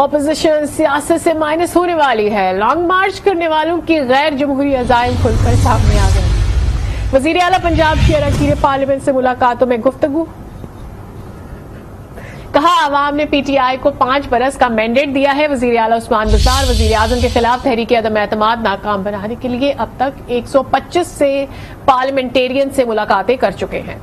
Opposition सियासत से minus होने वाली है। लॉन्ग मार्च करने वालों की गैर जमहूरी अजायम खुलकर सामने आ गए वज़ीर अला पंजाब की अरकीन पार्लियामेंट से मुलाकातों में गुफ्तगु। कहा, आवाम ने पीटीआई को पाँच बरस का मैंडेट दिया है। वज़ीर अला उस्मान गुजार वज़ीर आज़म के खिलाफ तहरीक अदम एतम नाकाम बनाने के लिए अब तक 125 से पार्लियामेंटेरियन से मुलाकातें कर चुके हैं।